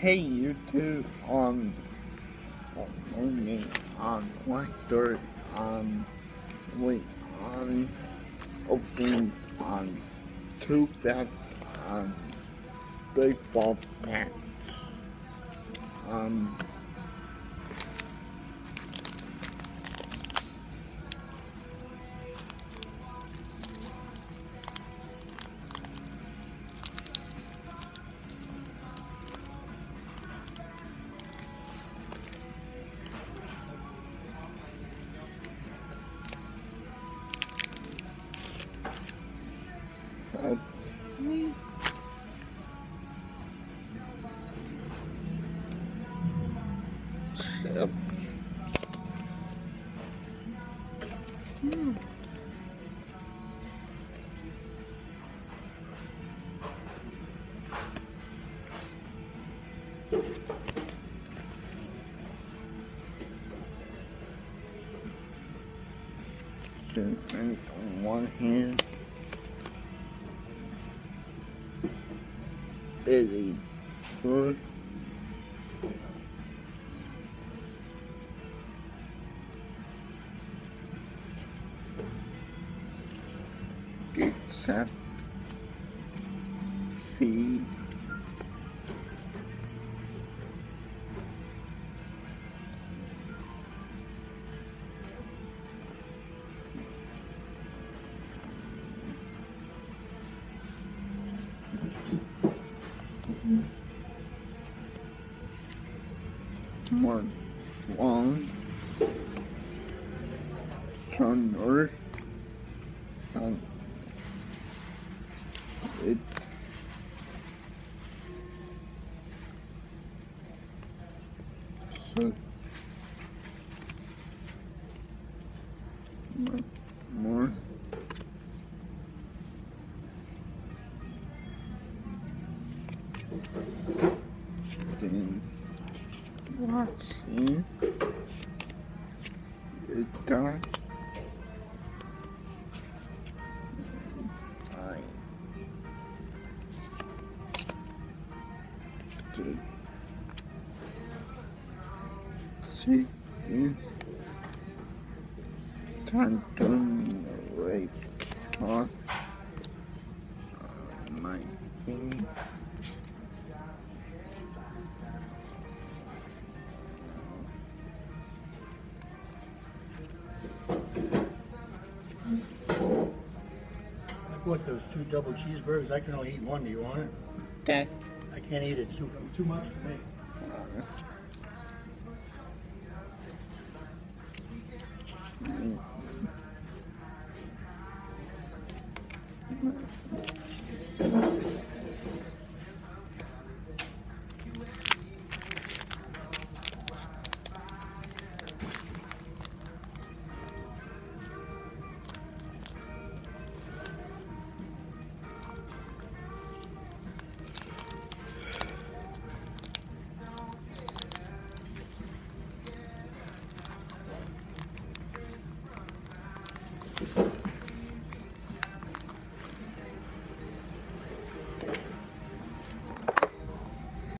Hey YouTube, um, only on Wonder, um, we on opening on two back um baseball packs. Um, Yep. Hmm. Drink on one hand. Busy. Good. Except see more long. Turn north um, it so more, than watching the time turning away talk uh, my thing Bought those two double cheeseburgers. I can only eat one. Do you want it? that I can't eat it. It's too, too much for me. uh,